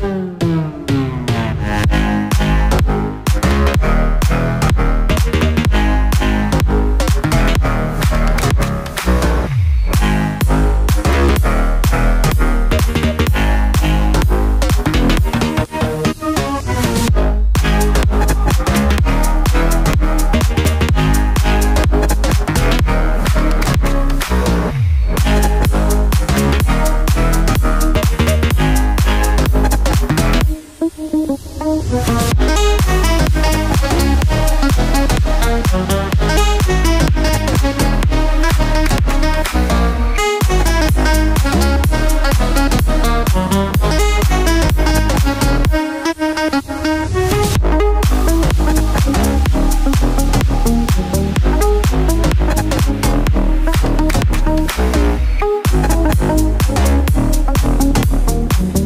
Bye.